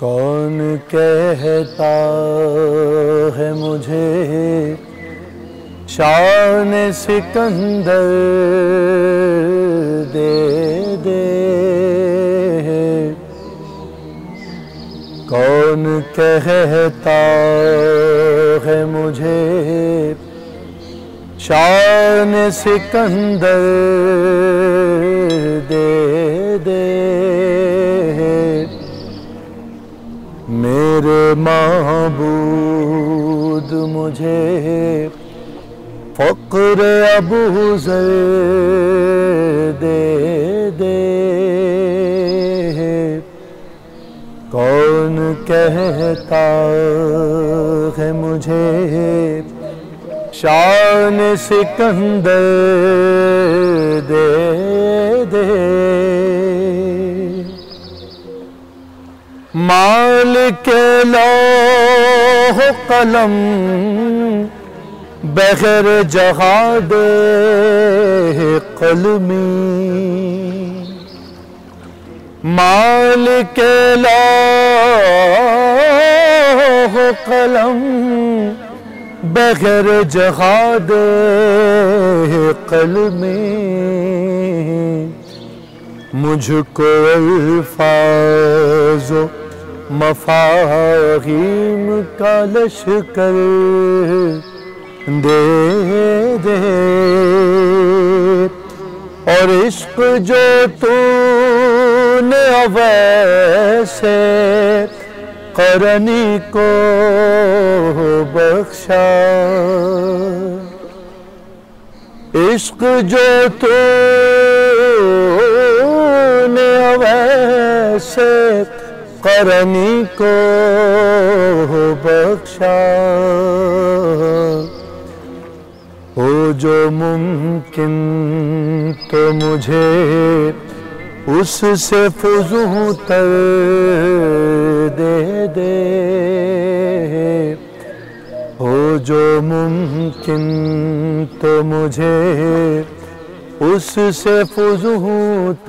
कौन कहता है मुझे? शान सिकंदर दे दे कौन कहता शान सिकंदर दे दे। मेरे महबूद, मुझे फक्र अबू जर दे दे। कौन कहता है मुझे शान सिकंदर दे दे। मालिक लौह कलम बगैर जहाद कलमी। मालिक लौह कलम बगैर जहाद कलमी मुझको अल्फाजो मफाहिम का लश्कर दे दे। और इश्क जो तूने अवैसे करनी को बख्शा इश्क जो तूने अवैसे करनी को बख्शा। हो जो मुमकिन तो मुझे उससे फजू तर दे दे। जो मुमकिन तो मुझे उससे फजू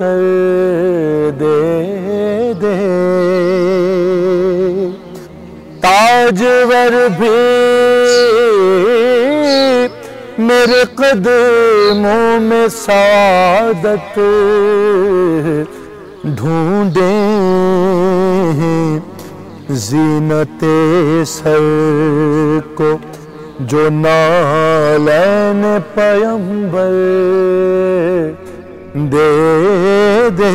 तर दे दे। ताजवर भी मेरे कदमों में सादत ढूंढे जीनते सर को जो नालन पयंबर दे दे।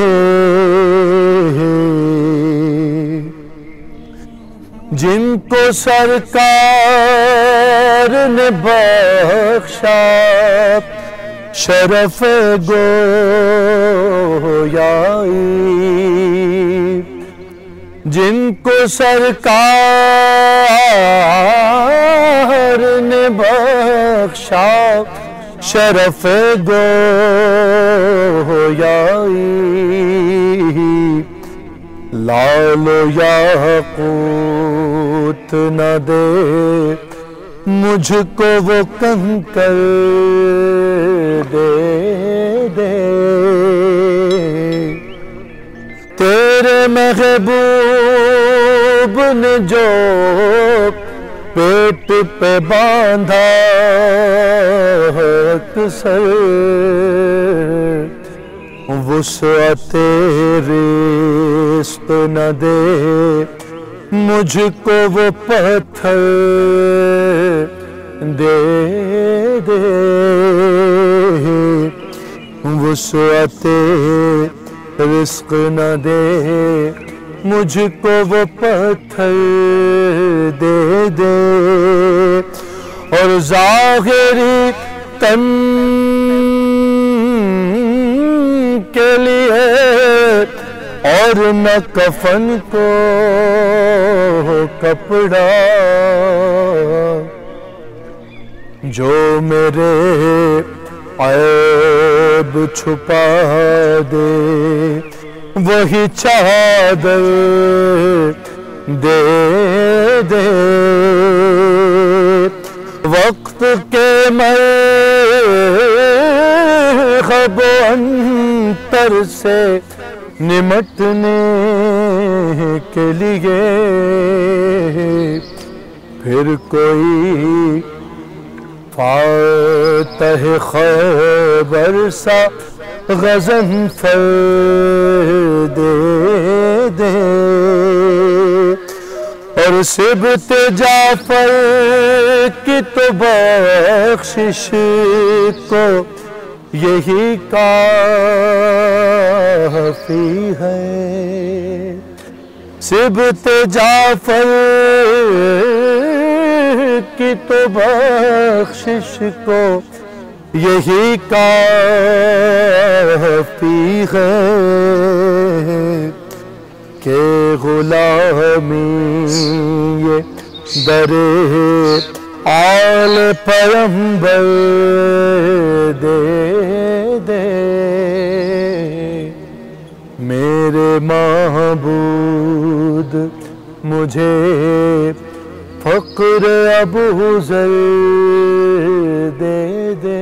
जिनको सरकार ने बख्शा शरफ गोयाई। जिनको सरकार बख्शा शरफ गोयाई लालो याकूत न दे मुझको वो कंकर दे दे। तेरे महबूब ने जो पेट पे बांधा अक्सर। वुसअते रिश्त न दे, मुझको वो पत्थर दे दे। वुसअते रिस्क न दे मुझको वो पत्थर दे दे। और जाहिरी तन के लिए और न कफन को कपड़ा। जो मेरे ऐब छुपा दे वही चादर दे दे। वक्त के मे खब अंतर से निमटने के लिए फिर कोई फातह खबर सा गजन फर दे दे। और सिबत जाफ़र की तो बख्शिश को यही काफ़ी है। सिबत जाफ़र की तो बख्शिश को यही काफ़ी है। ये दरे आल पैम्बर दे दे। मेरे महबूद मुझे फक्र अबू जर दे दे।